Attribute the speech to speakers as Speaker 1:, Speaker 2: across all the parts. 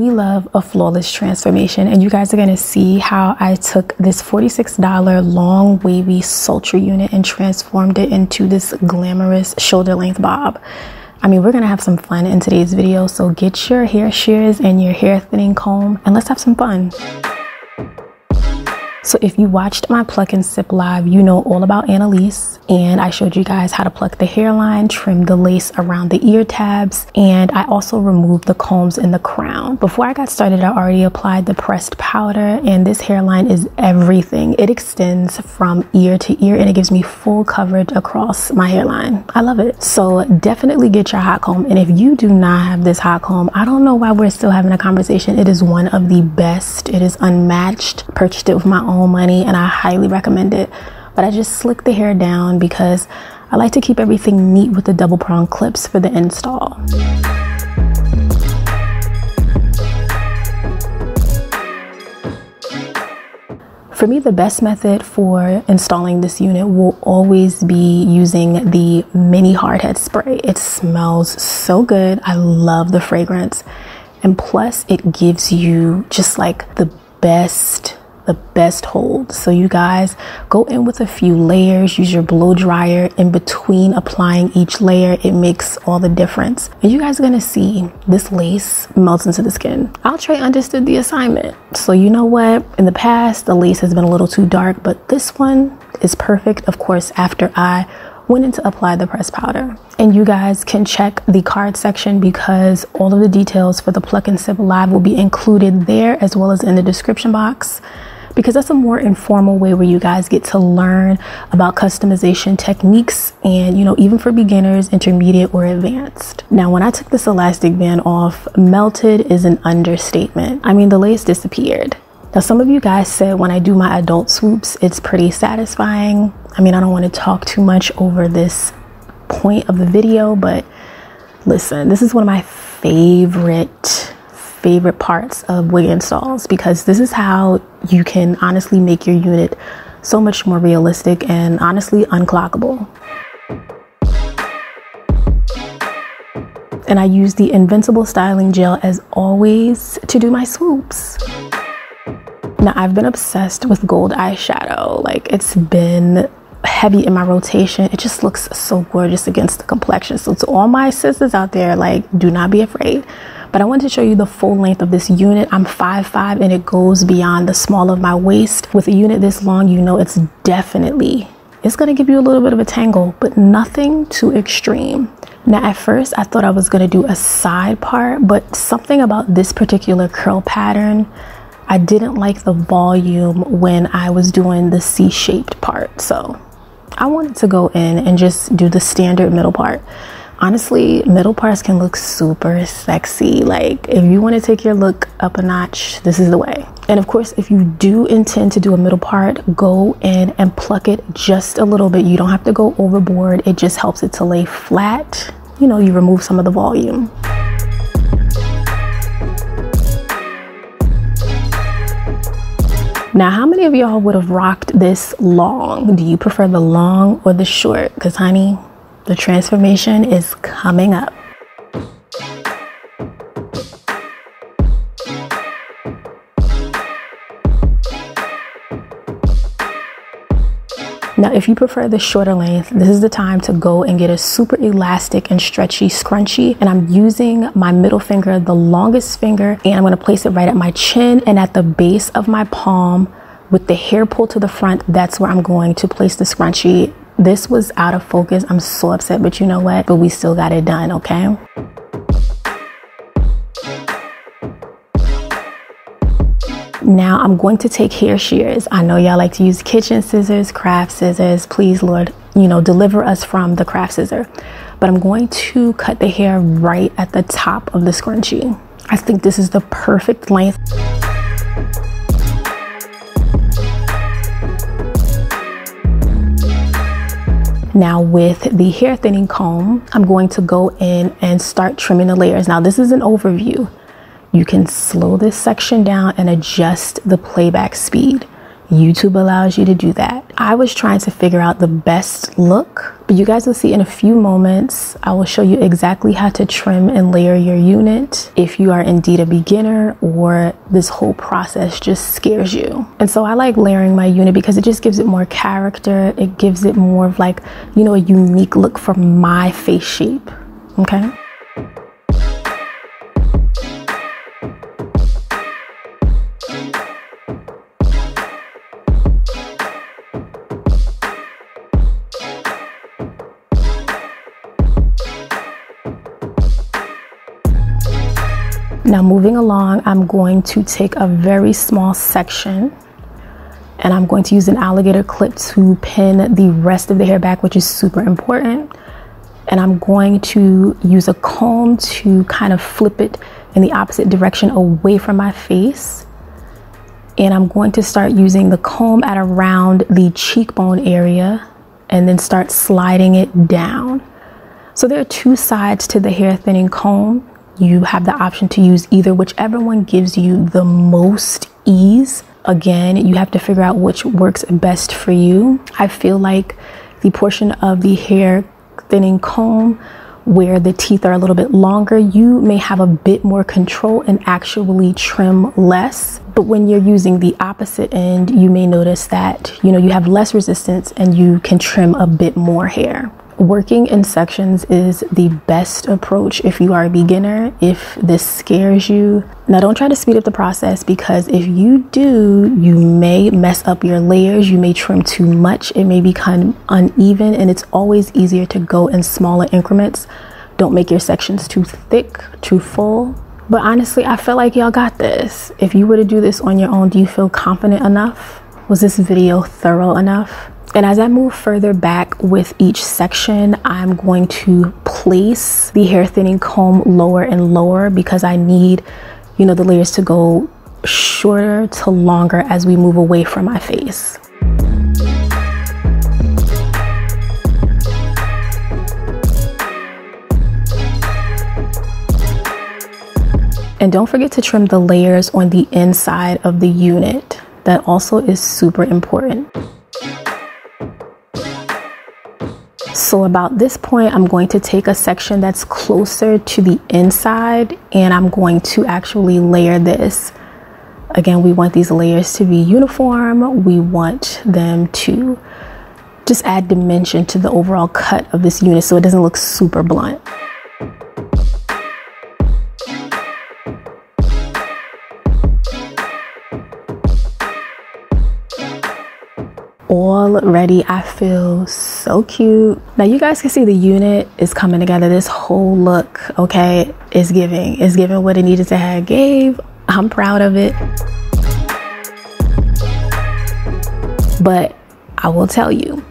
Speaker 1: we love a flawless transformation and you guys are gonna see how I took this $46 long wavy sultry unit and transformed it into this glamorous shoulder length bob. I mean, we're gonna have some fun in today's video, so get your hair shears and your hair thinning comb and let's have some fun. So if you watched my pluck and sip live, you know all about Annalise and I showed you guys how to pluck the hairline, trim the lace around the ear tabs, and I also removed the combs in the crown. Before I got started, I already applied the pressed powder and this hairline is everything. It extends from ear to ear and it gives me full coverage across my hairline. I love it. So definitely get your hot comb. And if you do not have this hot comb, I don't know why we're still having a conversation. It is one of the best. It is unmatched. Purchased it with my own money and I highly recommend it but I just slick the hair down because I like to keep everything neat with the double prong clips for the install. For me, the best method for installing this unit will always be using the mini hardhead spray. It smells so good. I love the fragrance. And plus, it gives you just like the best the best hold. So you guys go in with a few layers, use your blow dryer in between applying each layer. It makes all the difference. And you guys are gonna see this lace melts into the skin. Outre understood the assignment. So you know what? In the past, the lace has been a little too dark, but this one is perfect, of course, after I in to apply the press powder. And you guys can check the card section because all of the details for the Pluck and Sip Live will be included there as well as in the description box. Because that's a more informal way where you guys get to learn about customization techniques and you know even for beginners intermediate or advanced. Now when i took this elastic band off melted is an understatement. I mean the lace disappeared. Now some of you guys said when i do my adult swoops it's pretty satisfying i mean i don't want to talk too much over this point of the video but listen this is one of my favorite favorite parts of wig installs because this is how you can honestly make your unit so much more realistic and honestly unclockable. And I use the Invincible Styling Gel as always to do my swoops. Now I've been obsessed with gold eyeshadow. Like it's been heavy in my rotation. It just looks so gorgeous against the complexion. So to all my sisters out there, like do not be afraid but I want to show you the full length of this unit. I'm 5'5 and it goes beyond the small of my waist. With a unit this long, you know it's definitely, it's gonna give you a little bit of a tangle, but nothing too extreme. Now at first I thought I was gonna do a side part, but something about this particular curl pattern, I didn't like the volume when I was doing the C-shaped part. So I wanted to go in and just do the standard middle part. Honestly middle parts can look super sexy. Like if you want to take your look up a notch this is the way. And of course if you do intend to do a middle part go in and pluck it just a little bit. You don't have to go overboard. It just helps it to lay flat. You know you remove some of the volume Now, how many of y'all would have rocked this long? Do you prefer the long or the short? Because, honey, the transformation is coming up. Now, if you prefer the shorter length, this is the time to go and get a super elastic and stretchy scrunchie. And I'm using my middle finger, the longest finger, and I'm gonna place it right at my chin and at the base of my palm with the hair pulled to the front. That's where I'm going to place the scrunchie this was out of focus. I'm so upset, but you know what? But we still got it done, okay? Now I'm going to take hair shears. I know y'all like to use kitchen scissors, craft scissors. Please, Lord, you know, deliver us from the craft scissor. But I'm going to cut the hair right at the top of the scrunchie. I think this is the perfect length. Now with the hair thinning comb, I'm going to go in and start trimming the layers. Now this is an overview. You can slow this section down and adjust the playback speed. YouTube allows you to do that. I was trying to figure out the best look, but you guys will see in a few moments, I will show you exactly how to trim and layer your unit if you are indeed a beginner or this whole process just scares you. And so I like layering my unit because it just gives it more character. It gives it more of like, you know, a unique look for my face shape. Okay. Now moving along, I'm going to take a very small section and I'm going to use an alligator clip to pin the rest of the hair back, which is super important. And I'm going to use a comb to kind of flip it in the opposite direction away from my face. And I'm going to start using the comb at around the cheekbone area and then start sliding it down. So there are two sides to the hair thinning comb you have the option to use either, whichever one gives you the most ease. Again, you have to figure out which works best for you. I feel like the portion of the hair thinning comb where the teeth are a little bit longer, you may have a bit more control and actually trim less. But when you're using the opposite end, you may notice that, you know, you have less resistance and you can trim a bit more hair. Working in sections is the best approach if you are a beginner, if this scares you. Now, don't try to speed up the process because if you do, you may mess up your layers. You may trim too much. It may become uneven, and it's always easier to go in smaller increments. Don't make your sections too thick, too full. But honestly, I feel like y'all got this. If you were to do this on your own, do you feel confident enough? Was this video thorough enough? And as I move further back with each section, I'm going to place the hair thinning comb lower and lower because I need, you know, the layers to go shorter to longer as we move away from my face. And don't forget to trim the layers on the inside of the unit. That also is super important. So about this point, I'm going to take a section that's closer to the inside and I'm going to actually layer this. Again, we want these layers to be uniform. We want them to just add dimension to the overall cut of this unit so it doesn't look super blunt. Already I feel so cute. Now you guys can see the unit is coming together. This whole look, okay, is giving. Is giving what it needed to have gave. I'm proud of it. But I will tell you,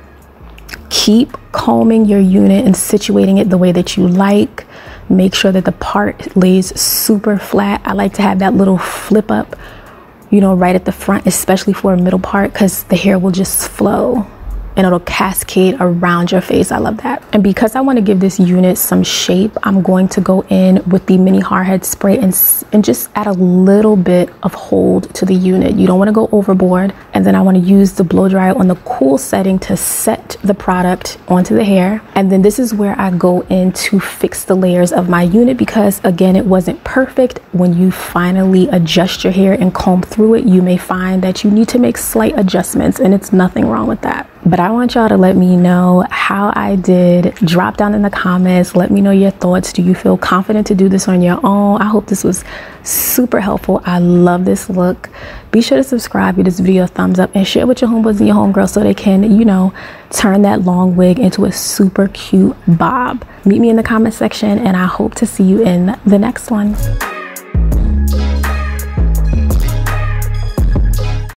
Speaker 1: keep combing your unit and situating it the way that you like. Make sure that the part lays super flat. I like to have that little flip up you know, right at the front, especially for a middle part, because the hair will just flow and it'll cascade around your face. I love that. And because I want to give this unit some shape, I'm going to go in with the mini hardhead spray and, and just add a little bit of hold to the unit. You don't want to go overboard. And then I want to use the blow dryer on the cool setting to set the product onto the hair. And then this is where I go in to fix the layers of my unit because again, it wasn't perfect. When you finally adjust your hair and comb through it, you may find that you need to make slight adjustments and it's nothing wrong with that. But I want y'all to let me know how I did. Drop down in the comments. Let me know your thoughts. Do you feel confident to do this on your own? I hope this was super helpful. I love this look. Be sure to subscribe, give this video a thumbs up, and share with your homeboys and your homegirls so they can, you know, turn that long wig into a super cute bob. Meet me in the comment section, and I hope to see you in the next one.